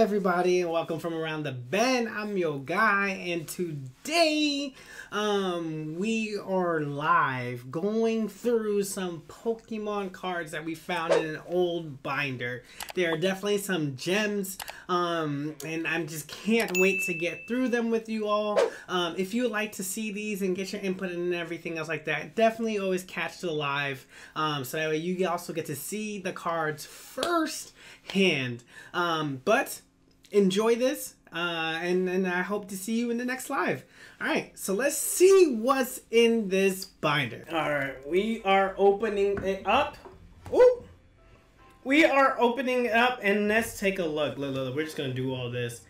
everybody, and welcome from around the bend. I'm your guy, and today, um, we are live going through some Pokemon cards that we found in an old binder. There are definitely some gems, um, and I'm just can't wait to get through them with you all. Um, if you would like to see these and get your input and everything else like that, definitely always catch the live, um, so that way you also get to see the cards first hand. Um, but enjoy this, uh, and, and I hope to see you in the next live. All right, so let's see what's in this binder. All right, we are opening it up. Ooh. We are opening it up, and let's take a look. Look, look, look. We're just going to do all this.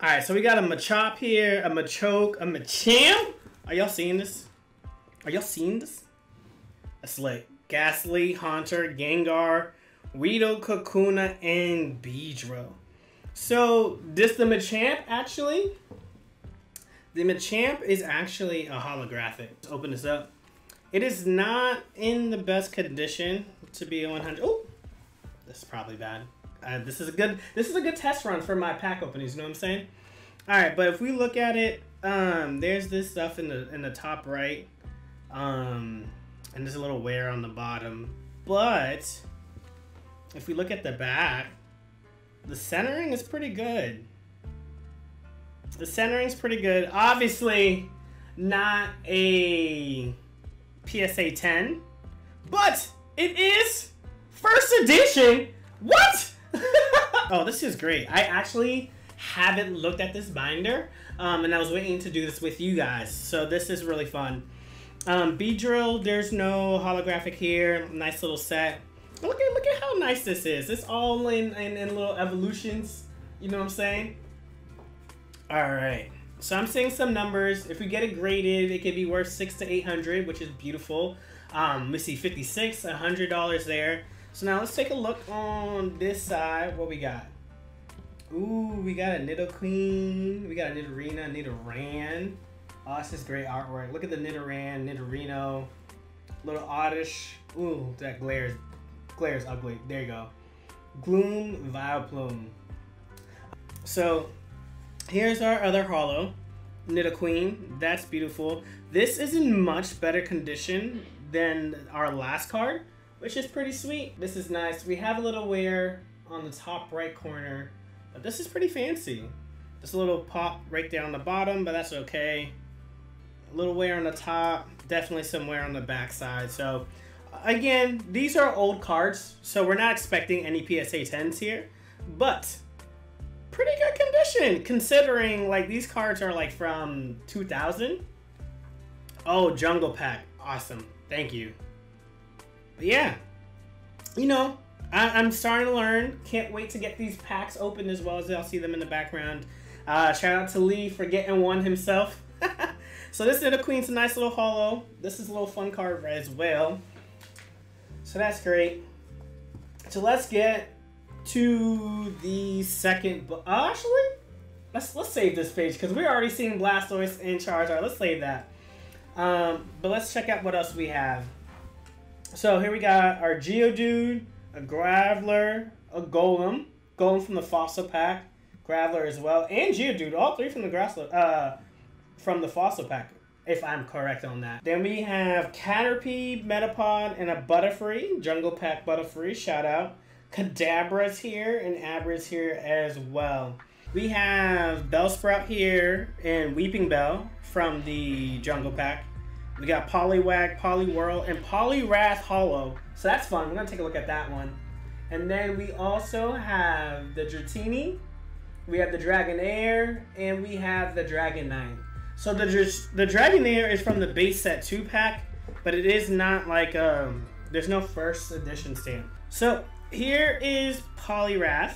All right, so we got a Machop here, a Machoke, a Machamp. Are y'all seeing this? Are y'all seeing this? That's like Gastly, Haunter, Gengar, Weedle, Kakuna, and Beedrill. So, this the Machamp, actually? The Machamp is actually a holographic. Let's open this up. It is not in the best condition to be a 100. Oh, this is probably bad. Uh, this is a good. This is a good test run for my pack openings. You know what I'm saying? All right, but if we look at it, um, there's this stuff in the in the top right, um, and there's a little wear on the bottom. But if we look at the back, the centering is pretty good. The centering's pretty good. Obviously, not a PSA 10, but it is first edition. What? oh, this is great. I actually haven't looked at this binder, um, and I was waiting to do this with you guys. So this is really fun. Um, Beedrill, there's no holographic here. Nice little set. Look at look at how nice this is. It's all in, in, in little evolutions. You know what I'm saying? All right. So I'm seeing some numbers. If we get it graded, it could be worth six to eight hundred, which is beautiful. Um, we see fifty six, a hundred dollars there. So now let's take a look on this side. What we got? Ooh, we got a Nidoqueen. We got a Nidorina, Nidoran. Oh, this is great artwork. Look at the Nidoran, Nidorino. Little Oddish. Ooh, that glares is ugly. There you go. Gloom Vileplume. So here's our other hollow. Nidoqueen. That's beautiful. This is in much better condition than our last card, which is pretty sweet. This is nice. We have a little wear on the top right corner, but this is pretty fancy. Just a little pop right there on the bottom, but that's okay. A little wear on the top, definitely some wear on the back side. So again, these are old cards, so we're not expecting any PSA 10s here, but pretty good condition considering like these cards are like from 2000. Oh, Jungle Pack. Awesome. Thank you. But yeah, you know, I, am starting to learn. Can't wait to get these packs open as well as I'll see them in the background. Uh, shout out to Lee for getting one himself. so this Nidoqueen's a nice little hollow. This is a little fun card as well. So that's great. So let's get to the second. Uh, actually, let's let's save this page because we're already seeing Blastoise and Charizard. Let's save that. Um, but let's check out what else we have. So here we got our Geodude, a Graveler, a Golem, Golem from the Fossil Pack, Graveler as well, and Geodude, all three from the Grassler, uh, from the Fossil Pack if I'm correct on that. Then we have Caterpie, Metapod, and a Butterfree, Jungle Pack Butterfree, shout out. Kadabra's here, and Abra's here as well. We have Bellsprout here, and Weepinbell from the Jungle Pack. We got Poliwag, Poliwhirl, and Poliwrath Hollow. So that's fun. We're going to take a look at that one. And then we also have the Dratini, we have the Dragonair, and we have the Dragonite. So the the Dragonair is from the base set two pack, but it is not like um. There's no first edition stamp. So here is Poliwrath.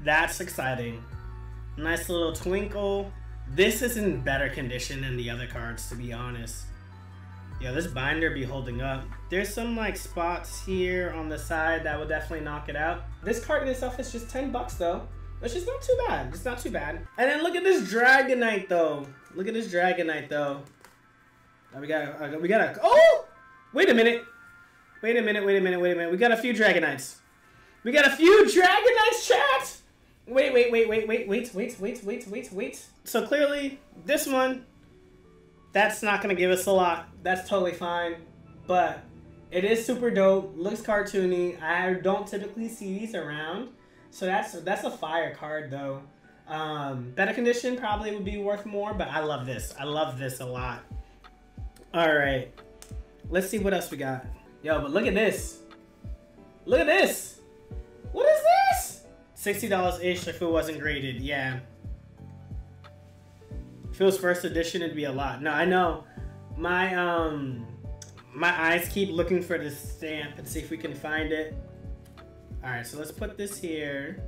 That's exciting. Nice little twinkle. This is in better condition than the other cards, to be honest. Yeah, this binder be holding up. There's some like spots here on the side that will definitely knock it out. This card in itself is just 10 bucks though. Which is not too bad. It's not too bad. And then look at this Dragonite though. Look at this Dragonite though. Now we got uh, we got a oh wait a minute. Wait a minute, wait a minute, wait a minute. We got a few Dragonites. We got a few Dragonites, chat! Wait, wait, wait, wait, wait, wait, wait, wait, wait, wait, wait. So clearly, this one, that's not gonna give us a lot. That's totally fine. But it is super dope. Looks cartoony. I don't typically see these around, so that's that's a fire card though. Um, better condition probably would be worth more, but I love this. I love this a lot. All right, let's see what else we got. Yo, but look at this. Look at this. What is this? Sixty dollars ish if it wasn't graded. Yeah. If it was first edition, it'd be a lot. No, I know. My um my eyes keep looking for the stamp and see if we can find it. Alright, so let's put this here.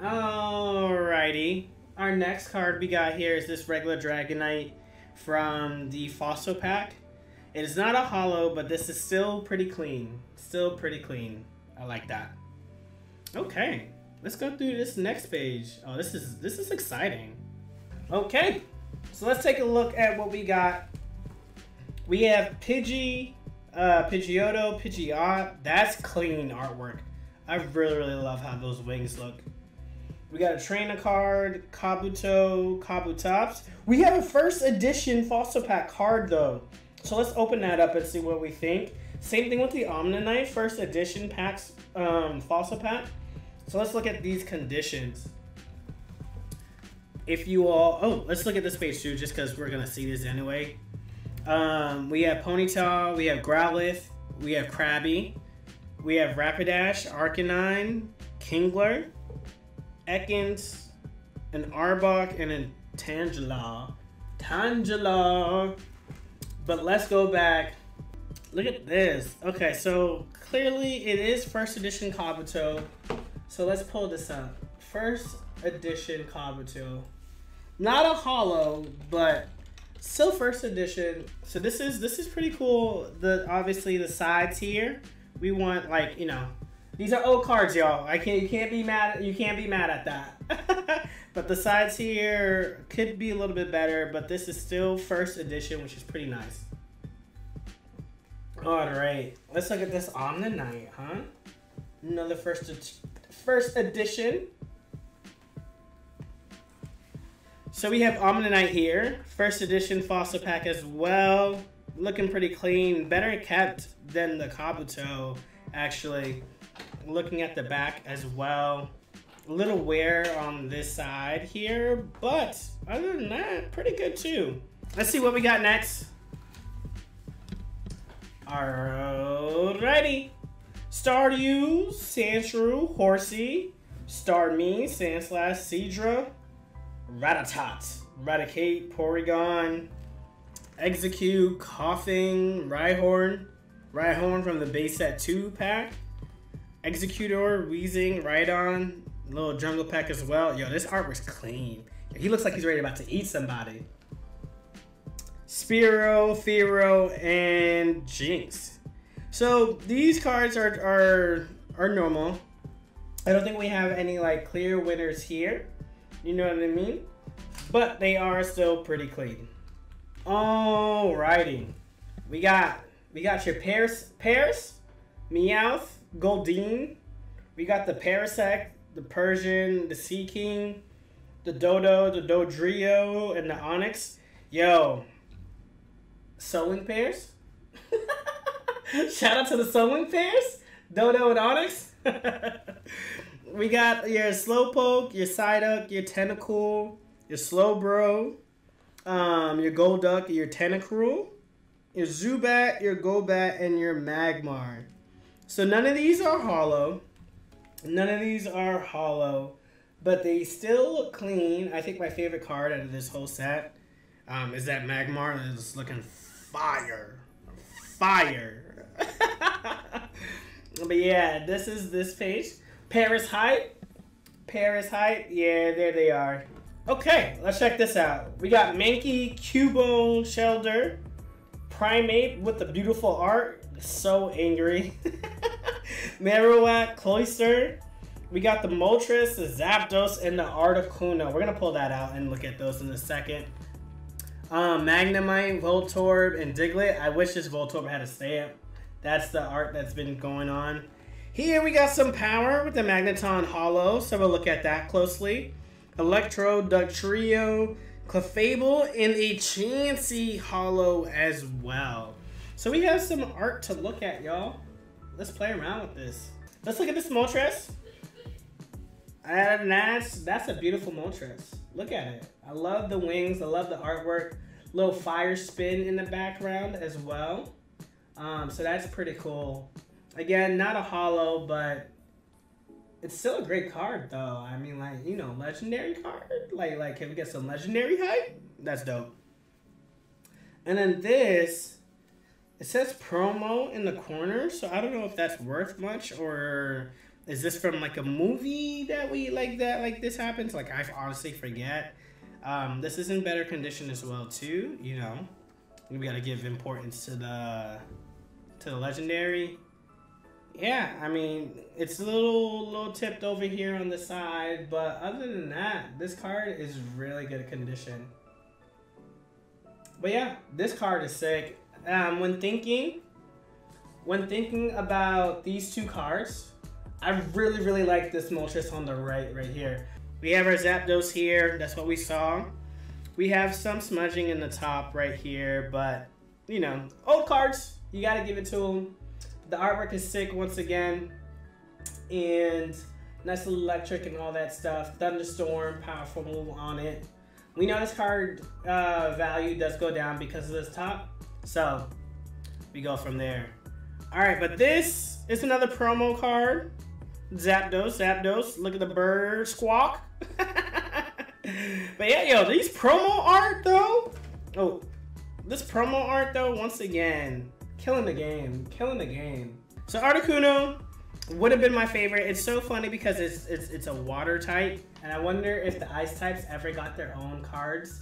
Alrighty. Our next card we got here is this regular Dragonite from the Fossil Pack. It is not a hollow, but this is still pretty clean. Still pretty clean. I like that. Okay, let's go through this next page. Oh, this is this is exciting. Okay, so let's take a look at what we got we have Pidgey, uh, Pidgeotto, Pidgeot. That's clean artwork. I really, really love how those wings look. We got a trainer card, Kabuto, Kabutops. We have a first edition Fossil Pack card though. So let's open that up and see what we think. Same thing with the Omanyte, first edition packs, um, Fossil Pack. So let's look at these conditions. If you all, oh, let's look at this page too, just because we're gonna see this anyway. Um, we have Ponyta, we have Growlithe, we have Krabby, we have Rapidash, Arcanine, Kingler, Ekans, an Arbok, and a Tangela. Tangela. But let's go back. Look at this. Okay, so clearly it is first edition Kabuto. So let's pull this up. First edition Kabuto. Not a hollow, but Still first edition. So this is this is pretty cool. The obviously the sides here. We want like you know, these are old cards, y'all. I can't you can't be mad you can't be mad at that. but the sides here could be a little bit better. But this is still first edition, which is pretty nice. All right, let's look at this Omanyte, huh? Another first first edition. So we have Omanyte here, first edition fossil pack as well. Looking pretty clean, better kept than the Kabuto, actually. Looking at the back as well. A little wear on this side here, but other than that, pretty good too. Let's see what we got next. Alrighty. Staryu, Sandshrew, Horsea, Starmie, Sandslash, Seadra, Rattata, Raticate, Porygon, Exeggcute, Koffing, Rhyhorn, Rhyhorn from the base set 2 pack, Exeggutor, Weezing, Rhydon, little jungle pack as well. Yo, this art was clean. He looks like he's ready about to eat somebody. Spearow, Fearow, and Jynx. So these cards are, are, are normal. I don't think we have any like clear winners here. You know what I mean? But they are still pretty clean. Alrighty. We got we got your Paris Paris, Meowth, Goldeen. We got the Parasect, the Persian, the Seaking, the Doduo, the Dodrio, and the Onix. Yo. Sewing pairs? Shout out to the sewing pairs? Doduo and Onix? we got your Slowpoke, your Psyduck, your Tentacool, your Slowbro, um, your Golduck, your Tentacruel, your Zubat, your Golbat, and your Magmar. So none of these are hollow. None of these are hollow, but they still look clean. I think my favorite card out of this whole set um, is that Magmar is looking fire. Fire. but yeah, this is this page. Paris height. Paris height. Yeah, there they are. Okay, let's check this out. We got Mankey, Cubone, Shellder, Primeape with the beautiful art. So angry. Marowak, Cloyster. We got the Moltres, the Zapdos, and the Articuno. We're going to pull that out and look at those in a second. Um, Magnemite, Voltorb, and Diglett. I wish this Voltorb had a stamp. That's the art that's been going on. Here we got some power with the Magneton Hollow, so we'll look at that closely. Electro, Dugtrio, Clefable, and a Chansey Hollow as well. So we have some art to look at, y'all. Let's play around with this. Let's look at this Moltres. And that's, that's a beautiful Moltres. Look at it. I love the wings. I love the artwork. Little fire spin in the background as well. Um, so that's pretty cool. Again, not a hollow, but it's still a great card though. I mean, like you know, legendary card. Like, like can we get some legendary hype? That's dope. And then this, it says promo in the corner, so I don't know if that's worth much or is this from like a movie that we like that like this happens? Like I honestly forget. Um, this is in better condition as well too. You know, we gotta give importance to the to the legendary. Yeah, I mean it's a little little tipped over here on the side, but other than that, this card is really good condition. But yeah, this card is sick. Um, when thinking, when thinking about these two cards, I really, really like this Moltres on the right, right here. We have our Zapdos here. That's what we saw. We have some smudging in the top right here, but, you know, old cards. You got to give it to them. The artwork is sick once again. And nice little electric and all that stuff. Thunderstorm, powerful move on it. We know this card uh, value does go down because of this top. So, we go from there. Alright, but this is another promo card. Zapdos, Zapdos. Look at the bird squawk. but yeah, yo, these promo art though. Oh, this promo art though, once again, killing the game, killing the game. So Articuno would have been my favorite. It's so funny because it's it's it's a water type, and I wonder if the ice types ever got their own cards.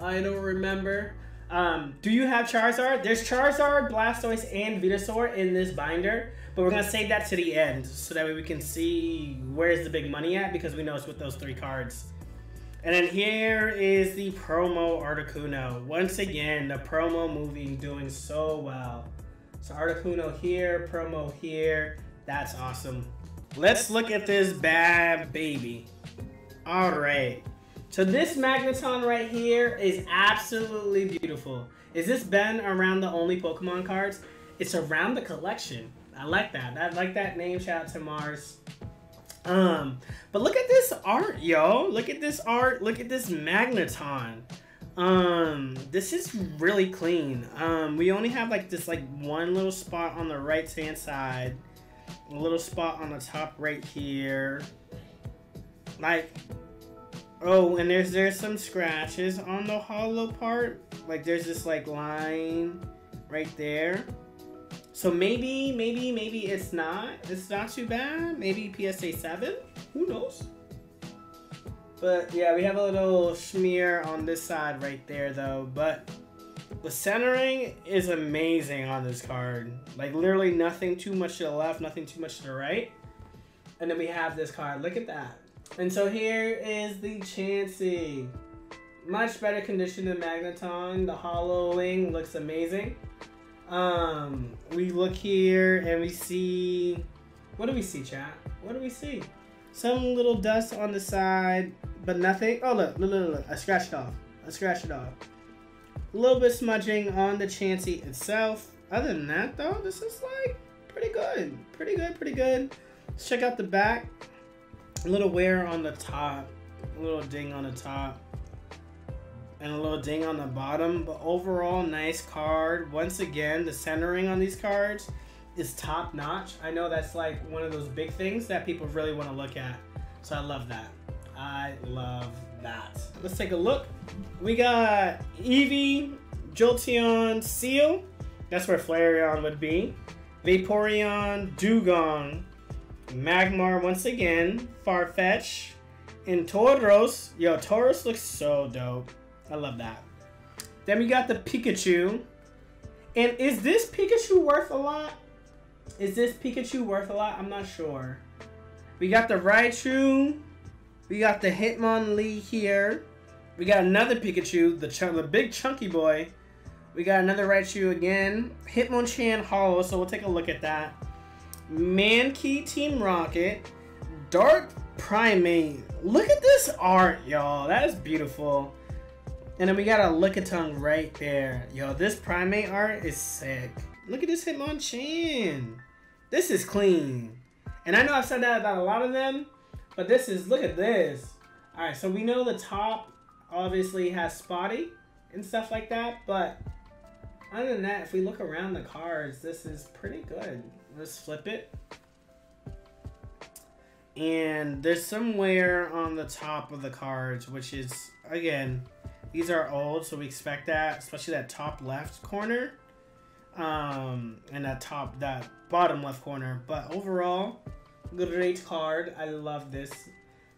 I don't remember. Um, do you have Charizard? There's Charizard, Blastoise, and Venusaur in this binder. But we're to save that to the end so that way we can see where's the big money at because we know it's with those three cards. And then here is the promo Articuno. Once again, the promo movie doing so well. So Articuno here, promo here. That's awesome. Let's look at this bad baby. All right. So this Magneton right here is absolutely beautiful. Is this been around the only Pokemon cards? It's around the collection. I like that. I like that name. Shout out to Mars. Um, but look at this art, yo. Look at this art. Look at this Magneton. Um, this is really clean. Um, we only have like this like one little spot on the right hand side, a little spot on the top right here. Like, oh, and there's there's some scratches on the hollow part. Like there's this like line right there. So maybe, maybe, maybe it's not. It's not too bad. Maybe PSA 7. Who knows? But yeah, we have a little smear on this side right there though. But the centering is amazing on this card. Like literally nothing too much to the left, nothing too much to the right. And then we have this card. Look at that. And so here is the Chansey. Much better condition than Magneton. The hollowing looks amazing. Um, we look here and we see, what do we see, chat? What do we see? Some little dust on the side, but nothing. Oh, look, look, look, look. I scratched it off. I scratched it off. A little bit smudging on the Chansey itself. Other than that, though, this is like pretty good. Pretty good, pretty good. Let's check out the back. A little wear on the top. A little ding on the top and a little ding on the bottom. But overall, nice card. Once again, the centering on these cards is top notch. I know that's like one of those big things that people really want to look at. So I love that. I love that. Let's take a look. We got Eevee, Jolteon, Seel. That's where Flareon would be. Vaporeon, Dewgong, Magmar once again, Farfetch, and Tauros. Yo, Tauros looks so dope. I love that. Then we got the Pikachu. And is this Pikachu worth a lot? Is this Pikachu worth a lot? I'm not sure. We got the Raichu. We got the Hitmonlee here. We got another Pikachu, the, the big chunky boy. We got another Raichu again. Hitmonchan Hollow, so we'll take a look at that. Mankey Team Rocket, Dark Primeape. Look at this art, y'all. That is beautiful. And then we got a Lickitung right there. Yo, this Primeape art is sick. Look at this Hitmonchan. This is clean. And I know I've said that about a lot of them, but this is, look at this. All right, so we know the top obviously has spotty and stuff like that, but other than that, if we look around the cards, this is pretty good. Let's flip it. And there's somewhere on the top of the cards, which is, again, these are old, so we expect that, especially that top left corner. Um, and that top, that bottom left corner. But overall, great card. I love this.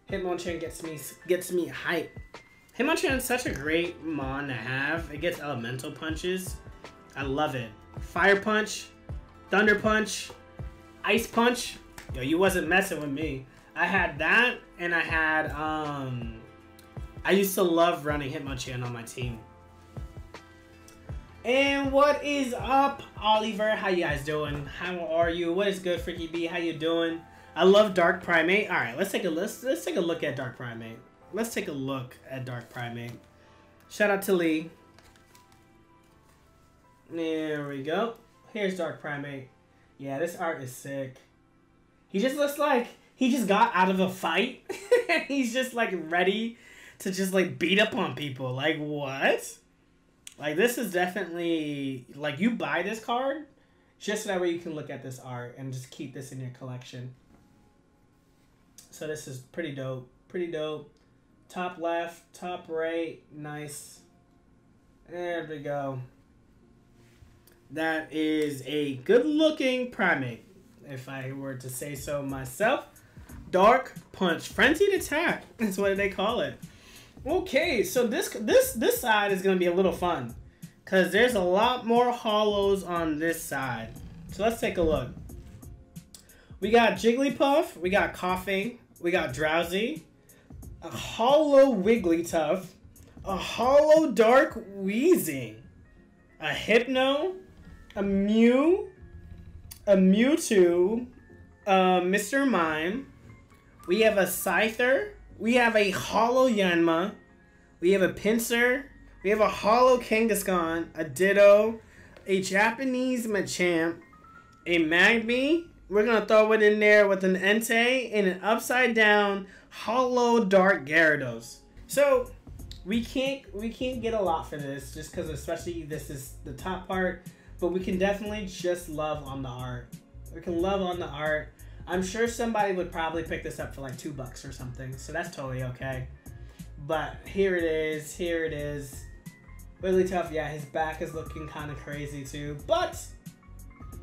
Hitmonchan gets me gets me hype. Hitmonchan is such a great mon to have. It gets elemental punches. I love it. Fire punch, thunder punch, ice punch. Yo, you wasn't messing with me. I had that, and I had um. I used to love running Hitmonchan on my team. And what is up, Oliver? How you guys doing? How are you? What is good, Freaky B? How you doing? I love Dark Primeape. All right, let's take a let's let's take a look at Dark Primeape. Let's take a look at Dark Primeape. Shout out to Lee. There we go. Here's Dark Primeape. Yeah, this art is sick. He just looks like he just got out of a fight. He's just like ready to just like beat up on people. Like what? Like this is definitely like you buy this card just so that way you can look at this art and just keep this in your collection. So this is pretty dope. Pretty dope. Top left, top right, nice. There we go. That is a good looking primate, if I were to say so myself. Dark Punch. Frenzied Attack. That's what they call it. Okay, so this this this side is gonna be a little fun. Cause there's a lot more hollows on this side. So let's take a look. We got Jigglypuff, we got Koffing, we got Drowzee, a holo Wigglytuff, a Hollow Dark Weezing, a Hypno, a Mew, a Mewtwo, uh, Mr. Mime. We have a Scyther. We have a Hollow Yanma. We have a Pinsir. We have a Hollow Kangaskhan, a Ditto, a Japanese Machamp, a Magby, we're gonna throw it in there with an Entei and an upside down Hollow dark Gyarados. So we can't we can't get a lot for this just because especially this is the top part, but we can definitely just love on the art. We can love on the art. I'm sure somebody would probably pick this up for like two bucks or something, so that's totally okay. But here it is, here it is. Wigglytuff, yeah, his back is looking kind of crazy too, but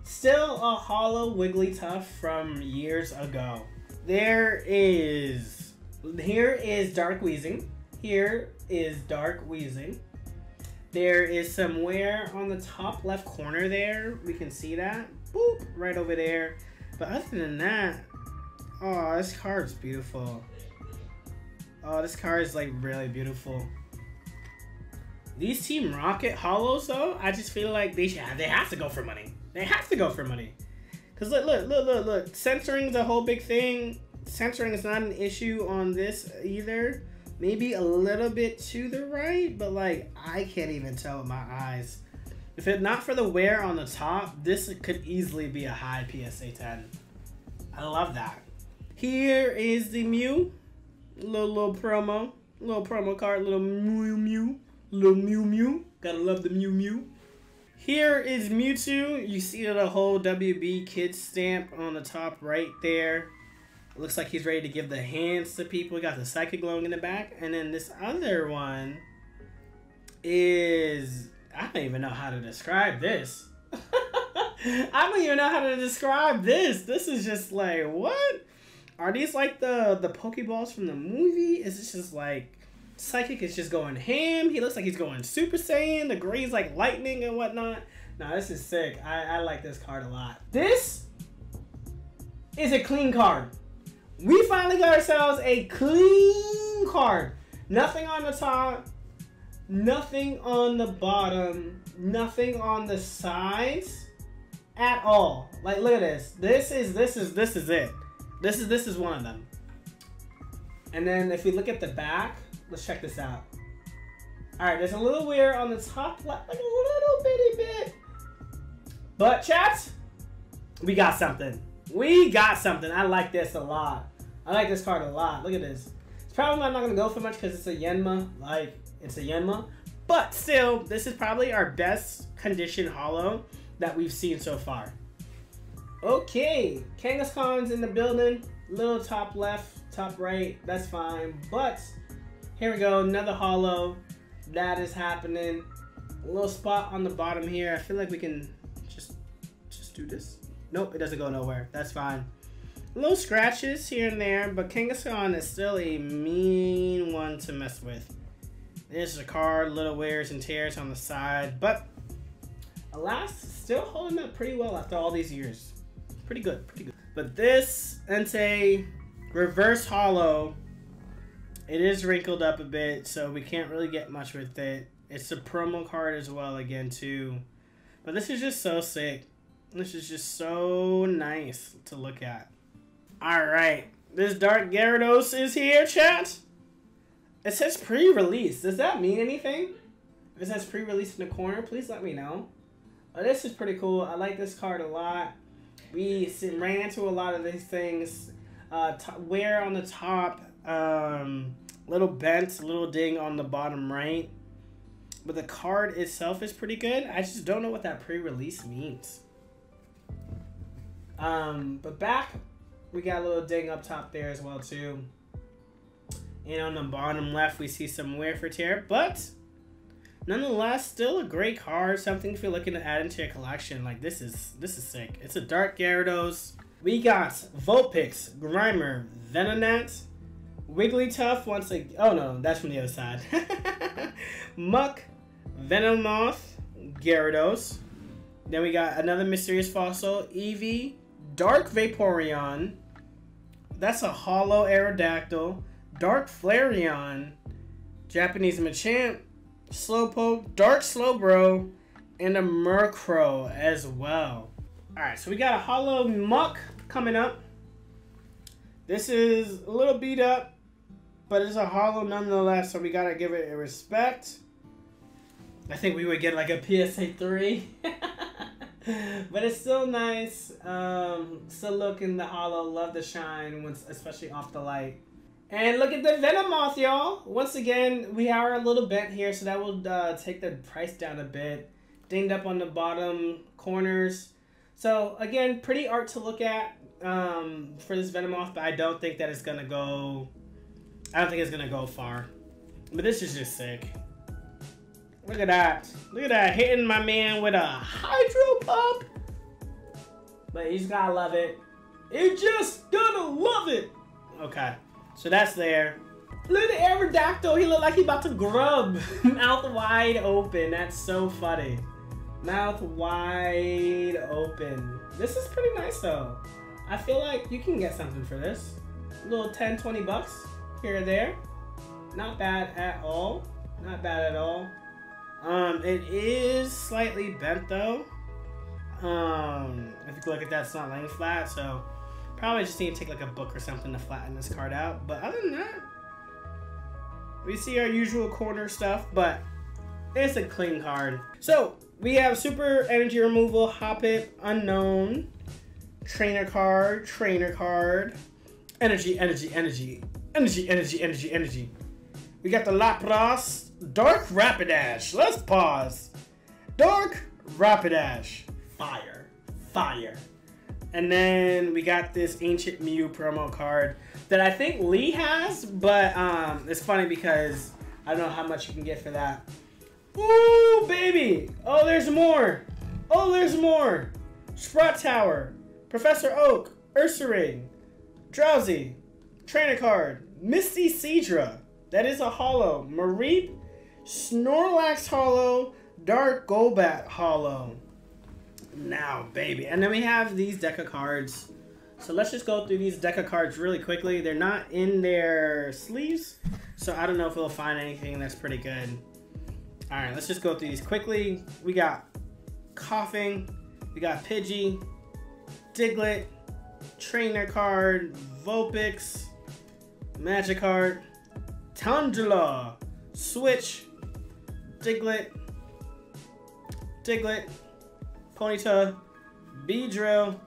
Still a holo Wigglytuff from years ago. There is... Here is Dark Weezing. Here is Dark Weezing. There is somewhere on the top left corner there. We can see that. Boop, right over there. But other than that, oh, this card's beautiful. Oh, this card is like really beautiful. These Team Rocket hollows though, I just feel like they should have, they have to go for money. They have to go for money. Cause look, look, look, look, look. Centering is a whole big thing. Centering is not an issue on this either. Maybe a little bit to the right, but like I can't even tell with my eyes. If it not for the wear on the top, this could easily be a high PSA 10. I love that. Here is the Mew. Little little promo. Little promo card, little Mew Mew. Little Mew Mew. Gotta love the Mew Mew. Here is Mewtwo. You see the whole WB Kids stamp on the top right there. Looks like he's ready to give the hands to people. We got the Psychic glowing in the back. And then this other one is... I don't even know how to describe this. I don't even know how to describe this. This is just like, what? Are these like the, the Pokeballs from the movie? Is this just like Psychic is just going ham. He looks like he's going Super Saiyan. The green's like lightning and whatnot. Now this is sick. I, I like this card a lot. This is a clean card. We finally got ourselves a clean card. Nothing on the top. Nothing on the bottom. Nothing on the sides. at all. Like, look at this. This is this is this is it. This is this is one of them. And then if we look at the back, let's check this out. All right, there's a little wear on the top left, like a little bitty bit. But chat, we got something. We got something. I like this a lot. I like this card a lot. Look at this. It's probably not gonna go for much because it's a Yanma. Like it's a Yanma. but still, this is probably our best condition hollow that we've seen so far. Okay, Kangaskhan's in the building. Little top left, top right, that's fine. But here we go, another hollow. That is happening. A little spot on the bottom here. I feel like we can just just do this. Nope, it doesn't go nowhere. That's fine. Little scratches here and there, but Kangaskhan is still a mean one to mess with. There's a card, little wears and tears on the side, but alas, still holding up pretty well after all these years. Pretty good, pretty good. But this Entei reverse hollow, it is wrinkled up a bit, so we can't really get much with it. It's a promo card as well again too. But this is just so sick. This is just so nice to look at. Alright, this Dark Gyarados is here, chat. It says pre-release. Does that mean anything? If it says pre-release in the corner, please let me know. Oh, this is pretty cool. I like this card a lot. We ran into a lot of these things. Uh, wear on the top, um, little bent, little ding on the bottom right. But the card itself is pretty good. I just don't know what that pre-release means. Um, but back, we got a little ding up top there as well too. And on the bottom left, we see some wear for tear, but nonetheless, still a great card. Something if you're looking to add into your collection. Like this is this is sick. It's a Dark Gyarados. We got Vulpix, Grimer, Venonat, Wigglytuff once again. Oh no, that's from the other side. Muk, Venomoth, Gyarados. Then we got another mysterious fossil, Eevee, Dark Vaporeon. That's a hollow Aerodactyl. Dark Flareon, Japanese Machamp, Slowpoke, Dark Slowbro, and a Murkrow as well. Alright, so we got a Hollow Muk coming up. This is a little beat up, but it's a Hollow nonetheless, so we gotta give it a respect. I think we would get like a PSA 3. but it's still nice. Um, still looking the hollow. Love the shine, once, especially off the light. And look at the Venomoth, y'all. Once again, we are a little bent here, so that will uh, take the price down a bit. Dinged up on the bottom corners. So, again, pretty art to look at um, for this Venomoth, but I don't think that it's to go... I don't think it's going to go far. But this is just sick. Look at that. Look at that. Hitting my man with a Hydro Pump. But he's got to love it. You just gonna love it. Okay. So that's there. Look at Aerodactyl. He looked like he about to grub. Mouth wide open. That's so funny. Mouth wide open. This is pretty nice though. I feel like you can get something for this. A little 10, 20 bucks here or there. Not bad at all. Not bad at all. Um, it is slightly bent though. Um, if you look at that, it's not laying flat, so Probably just need to take like a book or something to flatten this card out. But other than that, we see our usual corner stuff, but it's a clean card. So we have super energy removal, Hoppip, Unown, trainer card, trainer card, energy, energy, energy, energy, energy, energy, energy. We got the Lapras, Dark Rapidash. Let's pause. Dark Rapidash. Fire. Fire. And then we got this Ancient Mew promo card that I think Lee has, but um, it's funny because I don't know how much you can get for that. Ooh, baby! Oh, there's more! Oh, there's more! Sprout Tower, Professor Oak, Ursaring, Drowzee, Trainer Card, Misty Seadra, that is a hollow, Mareep, Snorlax hollow, Dark Golbat hollow now, baby. And then we have these deck of cards. So let's just go through these deck of cards really quickly. They're not in their sleeves, so I don't know if we'll find anything that's pretty good. All right, let's just go through these quickly. We got Koffing, We got Pidgey, Diglett, Trainer card, Vulpix, Magikarp, Tundra, Switch, Diglett, Diglett, Ponyta, Beedrill,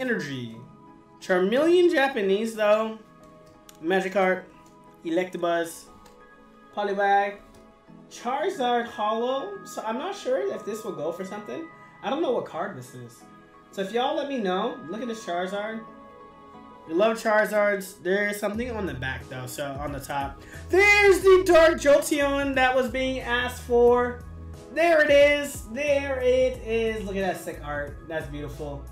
Energy, Charmeleon Japanese though, Magikarp, Electabuzz, Poliwag, Charizard Hollow. So I'm not sure if this will go for something. I don't know what card this is. So if y'all let me know, look at this Charizard. We love Charizards. There's something on the back though, so on the top. There's the Dark Jolteon that was being asked for. There it is. There it is. Look at that sick art. That's beautiful.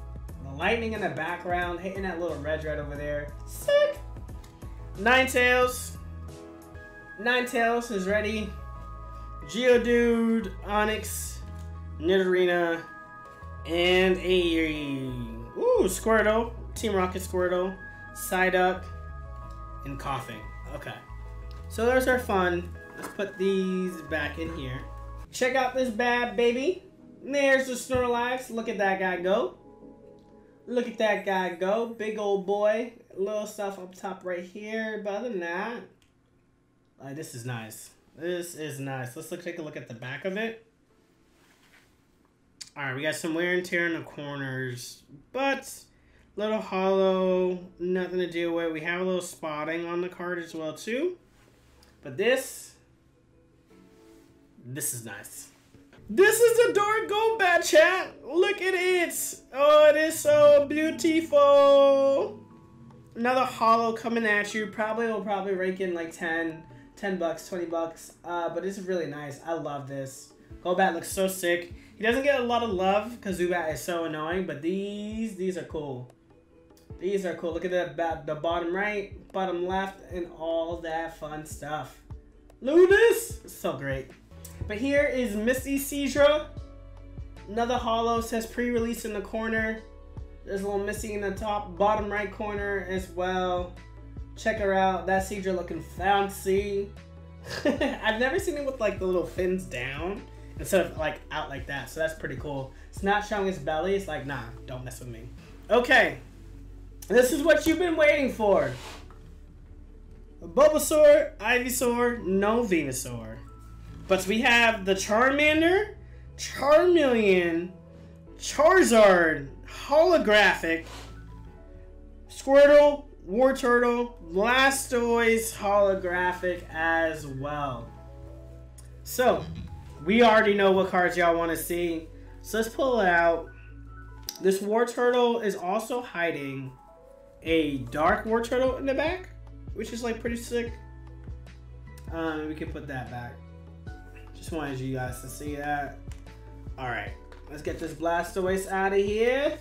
The lightning in the background, hitting that little red red over there. Sick. Ninetales. Ninetales is ready. Geodude, Onix, Nidorina, and a ooh Squirtle, Team Rocket Squirtle, Psyduck, and Koffing. Okay, so those are fun. Let's put these back in here. Check out this bad baby. There's the Snorlax. Look at that guy go. Look at that guy go. Big old boy. Little stuff up top right here. But other than that, like, this is nice. This is nice. Let's look, take a look at the back of it. Alright, we got some wear and tear in the corners, but little hollow, nothing to deal with. We have a little spotting on the card as well too. But this, this is nice. This is the Dark Golbat chat. Look at it. Oh, it is so beautiful. Another hollow coming at you. Probably will probably rake in like 10, 10 bucks, 20 bucks. Uh, but it's really nice. I love this. Golbat looks so sick. He doesn't get a lot of love because Zubat is so annoying, but these, these are cool. These are cool. Look at the, the bottom right, bottom left, and all that fun stuff. Lunas! So great. But here is Misty Seadra. Another hollow says pre-release in the corner. There's a little Misty in the top, bottom right corner as well. Check her out. That Seadra looking fancy. I've never seen it with like the little fins down instead of like out like that. So that's pretty cool. It's not showing his belly. It's like, nah, don't mess with me. Okay. This is what you've been waiting for. A Bulbasaur, Ivysaur, no Venusaur. But we have the Charmander, Charmeleon, Charizard, Holographic, Squirtle, Wartortle, Blastoise Holographic as well. So, we already know what cards y'all want to see. So let's pull it out. This Wartortle is also hiding a Dark Wartortle in the back, which is like pretty sick. Um, we can put that back. Just wanted you guys to see that. All right, let's get this Blastoise out of here.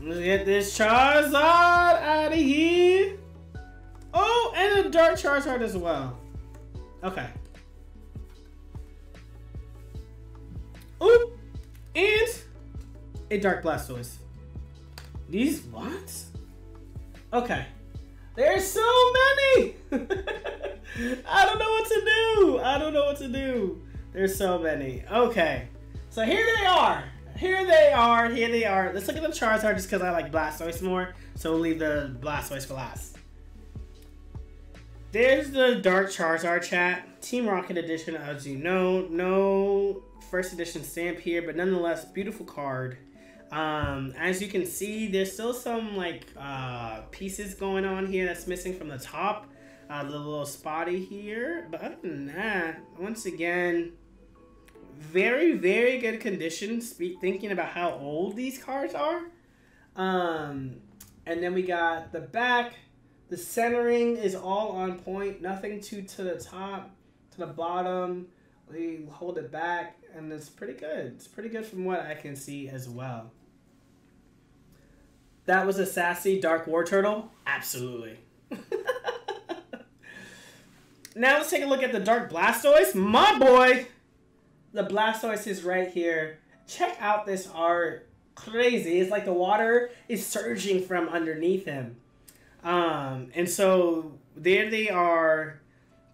Let's get this Charizard out of here. Oh, and a Dark Charizard as well. Okay. A Dark Blastoise. These what? Okay. There's so many! I don't know what to do. I don't know what to do. There's so many. Okay. So here they are. Here they are. Here they are. Let's look at the Charizard just because I like Blastoise more. So we'll leave the Blastoise for last. There's the Dark Charizard chat. Team Rocket Edition, as you know. No first edition stamp here, but nonetheless, beautiful card. Um, as you can see, there's still some like uh, pieces going on here that's missing from the top. Uh, the little spotty here. But other than that, once again, very, very good condition. Speak, thinking about how old these cars are. Um, and then we got the back the centering is all on point. Nothing too to the top, to the bottom. We hold it back, and it's pretty good. It's pretty good from what I can see as well. That was a sassy Dark Wartortle? Absolutely. now let's take a look at the Dark Blastoise. My boy! The Blastoise is right here. Check out this art. Crazy. It's like the water is surging from underneath him. Um, and so there they are.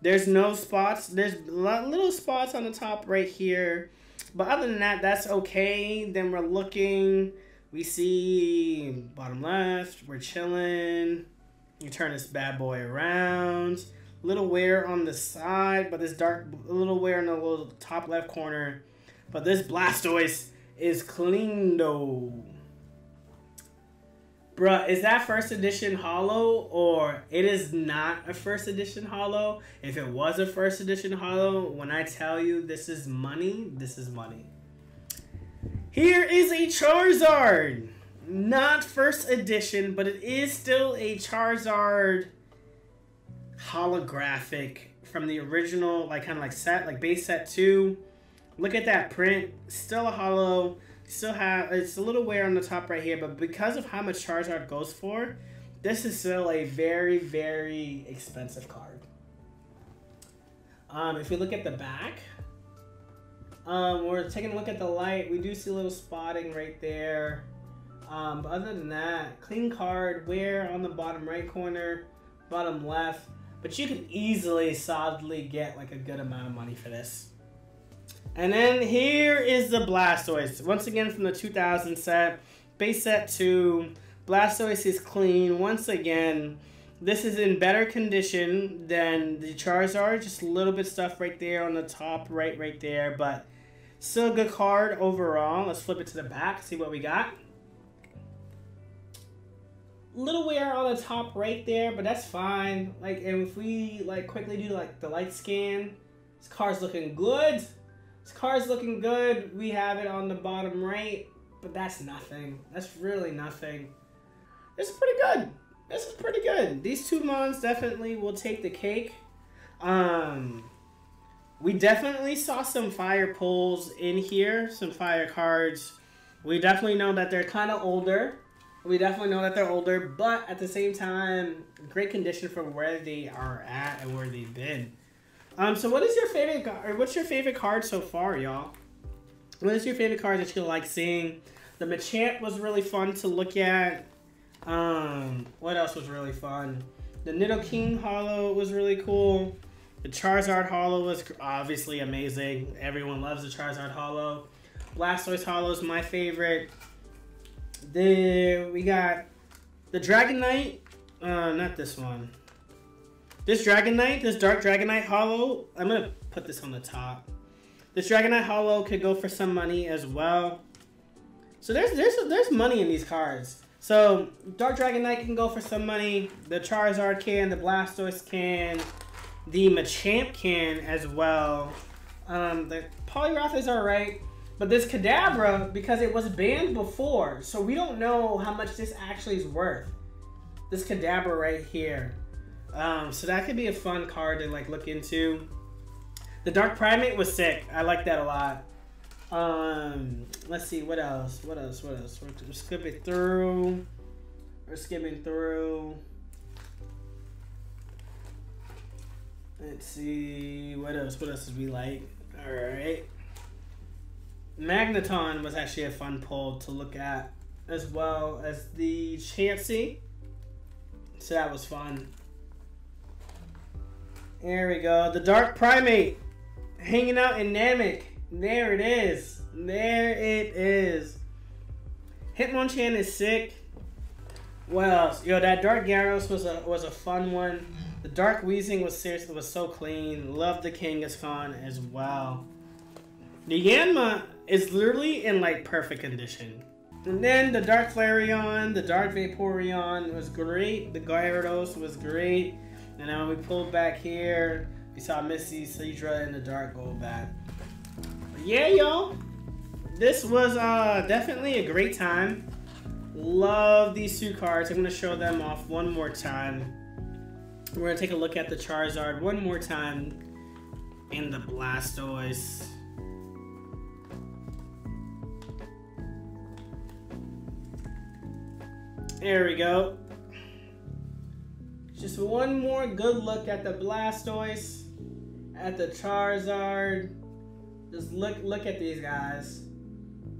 There's no spots. There's little spots on the top right here. But other than that, that's okay. Then we're looking. We see bottom left. We're chilling. You turn this bad boy around. Little wear on the side, but this dark, little wear in the little top left corner. But this Blastoise is clean though. Bruh, is that first edition hollow or it is not a first edition hollow? If it was a first edition hollow, when I tell you this is money, this is money. Here is a Charizard. Not first edition, but it is still a Charizard holographic from the original, like kind of like set, like base set 2. Look at that print. Still a hollow. still have it's a little wear on the top right here, but because of how much Charizard goes for, this is still a very very expensive card. Um, if we look at the back, um, we're taking a look at the light. We do see a little spotting right there. Um, but other than that, clean card, wear on the bottom right corner, bottom left. But you can easily, solidly get like a good amount of money for this. And then here is the Blastoise. Once again from the 2000 set. Base set 2. Blastoise is clean. Once again, this is in better condition than the Charizard. Just a little bit stuff right there on the top right right there. But still a good card overall. Let's flip it to the back. See what we got. Little wear on the top right there, but that's fine. Like, and if we like quickly do like the light scan, this card's looking good. This car's looking good. We have it on the bottom right, but that's nothing. That's really nothing. This is pretty good. This is pretty good. These two mons definitely will take the cake. Um, we definitely saw some fire pulls in here, some fire cards. We definitely know that they're kind of older. We definitely know that they're older, but at the same time, great condition for where they are at and where they've been. Um, so what is your favorite, or what's your favorite card so far, y'all? What is your favorite card that you like seeing? The Machamp was really fun to look at. Um, what else was really fun? The Nidoking Hollow was really cool. The Charizard Hollow was obviously amazing. Everyone loves the Charizard Hollow. Blastoise Hollow is my favorite. Then we got the Dragonite. Uh, not this one. This Dragonite, this Dark Dragonite Hollow. I'm to put this on the top. This Dragonite Hollow could go for some money as well. So there's there's there's money in these cards. So Dark Dragonite can go for some money. The Charizard can, the Blastoise can, the Machamp can as well. Um, the Poliwrath is alright. But this Kadabra, because it was banned before, so we don't know how much this actually is worth. This Kadabra right here. Um, so that could be a fun card to like look into. The Dark Primeape was sick. I like that a lot. Um, let's see what else. What else? What else? We're, we're skipping through. We're skipping through. Let's see what else. What else did we like? All right. Magneton was actually a fun pull to look at, as well as the Chansey. So that was fun. There we go. The Dark Primeape Hanging out in Namek. There it is. There it is. Hitmonchan is sick. What else? Yo, that Dark Gyarados was a was a fun one. The Dark Weezing was seriously was so clean. Love the Kangaskhan as well. The Yanma is literally in like perfect condition. And then the Dark Flareon, the Dark Vaporeon was great. The Gyarados was great. And then when we pulled back here, we saw Misty, Seadra, and the Dark Golbat. Yeah, y'all. This was uh, definitely a great time. Love these two cards. I'm going to show them off one more time. We're going to take a look at the Charizard one more time. And the Blastoise. There we go. Just one more good look at the Blastoise, at the Charizard. Just look look at these guys.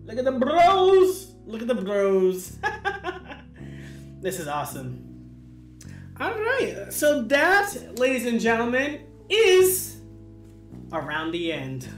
Look at the bros. Look at the bros. this is awesome. All right. So that, ladies and gentlemen, is around the end.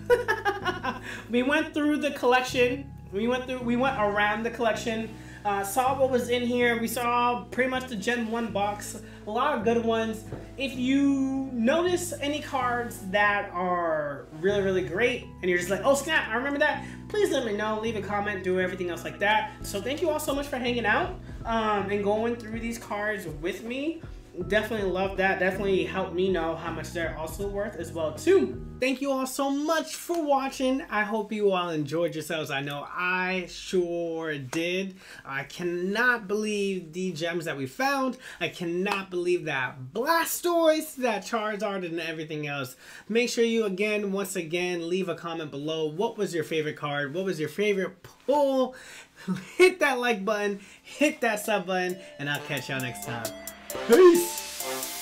we went through the collection. We went through. We went around the collection. Uh, saw what was in here. We saw pretty much the Gen 1 box. A lot of good ones. If you notice any cards that are really, really great, and you're just like, oh snap, I remember that, please let me know. Leave a comment, do everything else like that. So thank you all so much for hanging out um, and going through these cards with me definitely love that. Definitely helped me know how much they're also worth as well too. Thank you all so much for watching. I hope you all enjoyed yourselves. I know I sure did. I cannot believe the gems that we found. I cannot believe that Blastoise, that Charizard, and everything else. Make sure you again, once again, leave a comment below. What was your favorite card? What was your favorite pull? hit that like button, hit that sub button, and I'll catch y'all next time. É Peace!